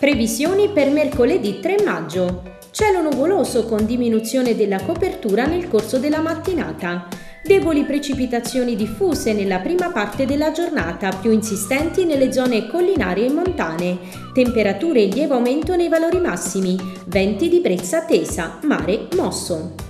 Previsioni per mercoledì 3 maggio. Cielo nuvoloso con diminuzione della copertura nel corso della mattinata. Deboli precipitazioni diffuse nella prima parte della giornata, più insistenti nelle zone collinari e montane. Temperature in lieve aumento nei valori massimi. Venti di brezza tesa, mare mosso.